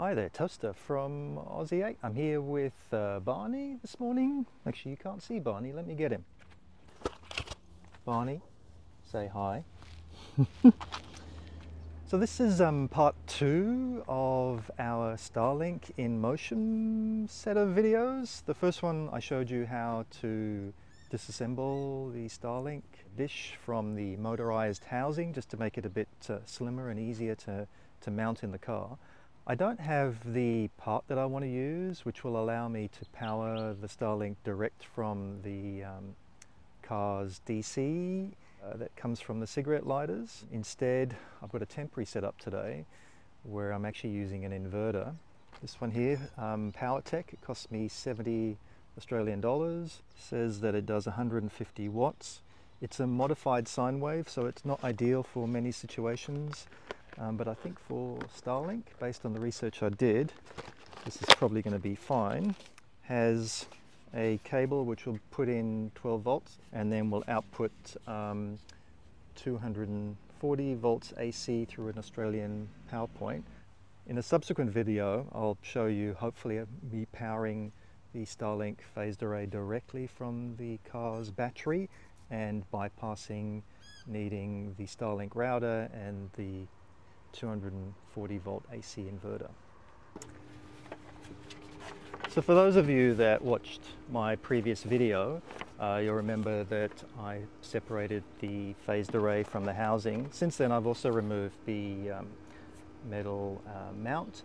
Hi there, Toaster from AUSY8. I'm here with uh, Barney this morning. Actually, you can't see Barney. Let me get him. Barney, say hi. so this is um, part two of our Starlink in motion set of videos. The first one I showed you how to disassemble the Starlink dish from the motorized housing just to make it a bit uh, slimmer and easier to, to mount in the car. I don't have the part that I want to use which will allow me to power the Starlink direct from the um, car's DC uh, that comes from the cigarette lighters. Instead I've got a temporary setup today where I'm actually using an inverter. This one here, um, PowerTech, it cost me 70 Australian dollars. Says that it does 150 watts. It's a modified sine wave so it's not ideal for many situations. Um, but I think for Starlink, based on the research I did, this is probably going to be fine. Has a cable which will put in 12 volts and then will output um, 240 volts AC through an Australian power point. In a subsequent video, I'll show you hopefully me powering the Starlink phased array directly from the car's battery and bypassing needing the Starlink router and the 240 volt AC inverter. So for those of you that watched my previous video, uh, you'll remember that I separated the phased array from the housing. Since then I've also removed the um, metal uh, mount.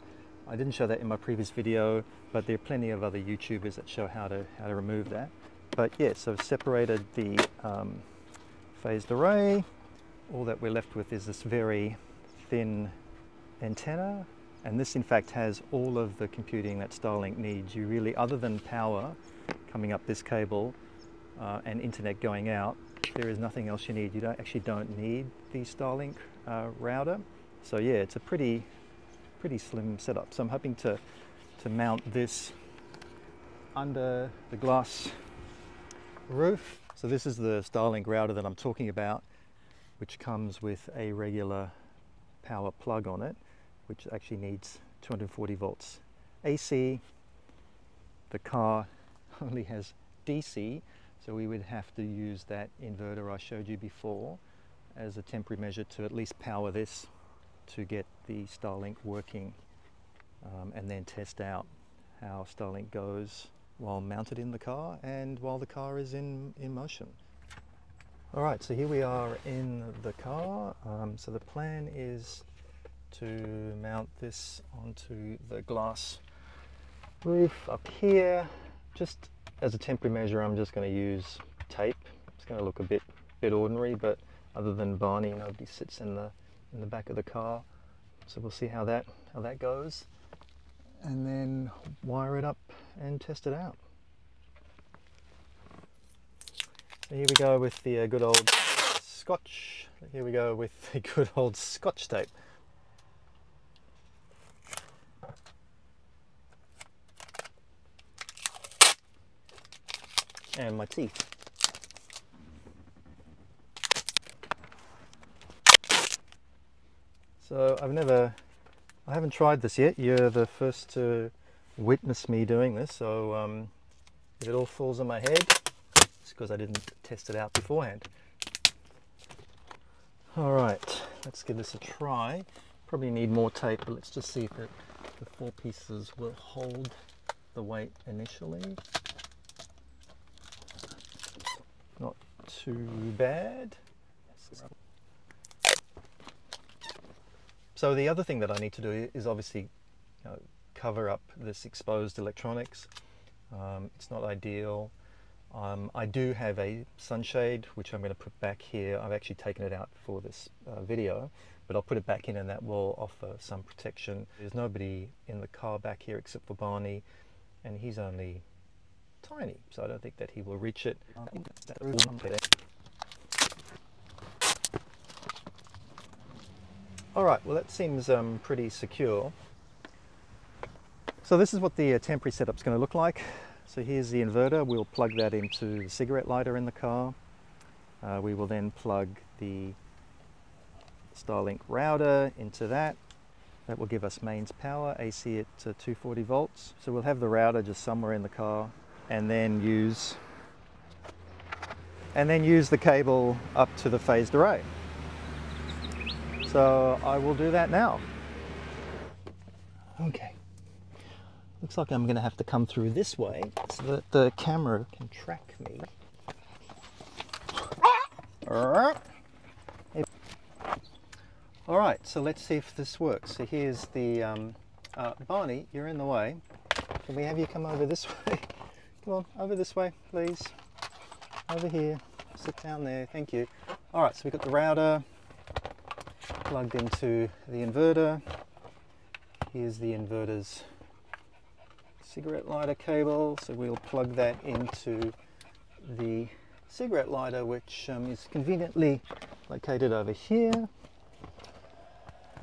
I didn't show that in my previous video, but there are plenty of other YouTubers that show how to, how to remove that. But yeah, so I've separated the um, phased array. All that we're left with is this very thin antenna and this in fact has all of the computing that Starlink needs. You really, other than power coming up this cable uh, and internet going out, there is nothing else you need. You don't actually don't need the Starlink uh, router. So yeah, it's a pretty, pretty slim setup. So I'm hoping to, to mount this under the glass roof. So this is the Starlink router that I'm talking about, which comes with a regular power plug on it, which actually needs 240 volts AC. The car only has DC, so we would have to use that inverter I showed you before as a temporary measure to at least power this to get the Starlink working um, and then test out how Starlink goes while mounted in the car and while the car is in, in motion. All right, so here we are in the car. Um, so the plan is to mount this onto the glass roof up here. Just as a temporary measure, I'm just going to use tape. It's going to look a bit bit ordinary, but other than Barney, nobody sits in the in the back of the car. So we'll see how that how that goes, and then wire it up and test it out. So here we go with the uh, good old scotch. Here we go with the good old scotch tape. And my teeth. So I've never, I haven't tried this yet. You're the first to witness me doing this. So um, if it all falls on my head, it's because I didn't test it out beforehand. All right, let's give this a try. Probably need more tape, but let's just see if it, the four pieces will hold the weight initially. Not too bad. So the other thing that I need to do is obviously you know, cover up this exposed electronics. Um, it's not ideal. Um, I do have a sunshade which I'm going to put back here. I've actually taken it out for this uh, video, but I'll put it back in and that will offer some protection. There's nobody in the car back here except for Barney, and he's only tiny, so I don't think that he will reach it. All right, well that seems um, pretty secure. So this is what the uh, temporary setup is going to look like. So here's the inverter. We'll plug that into the cigarette lighter in the car. Uh, we will then plug the Starlink router into that. That will give us mains power, AC at uh, 240 volts. So we'll have the router just somewhere in the car and then use and then use the cable up to the phased array. So I will do that now. Okay. Looks like I'm going to have to come through this way so that the camera can track me. All right, so let's see if this works. So here's the, um, uh, Barney, you're in the way. Can we have you come over this way? come on, over this way, please. Over here, sit down there, thank you. All right, so we've got the router plugged into the inverter. Here's the inverter's cigarette lighter cable. So we'll plug that into the cigarette lighter, which um, is conveniently located over here.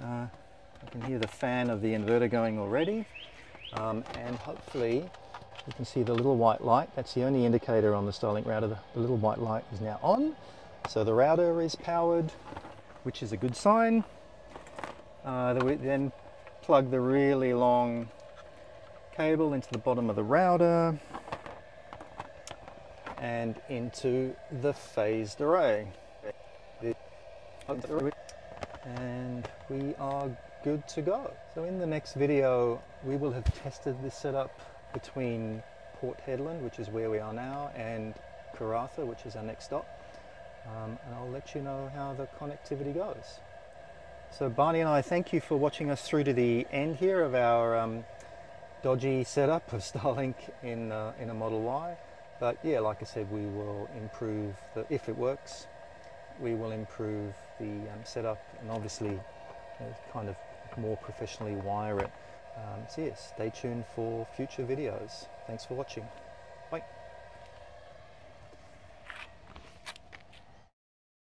Uh, I can hear the fan of the inverter going already. Um, and hopefully you can see the little white light. That's the only indicator on the Starlink router. The, little white light is now on. So the router is powered, which is a good sign. Uh, then plug the really long cable into the bottom of the router and into the phased array. And we are good to go. So in the next video, we will have tested this setup between Port Hedland, which is where we are now, and Karratha, which is our next stop. Um, and I'll let you know how the connectivity goes. So Barney and I thank you for watching us through to the end here of our um, dodgy setup of Starlink in, uh, in a Model Y. But yeah, like I said, we will improve, the, if it works, we will improve the um, setup and obviously kind of more professionally wire it. Um, so yes, stay tuned for future videos. Thanks for watching.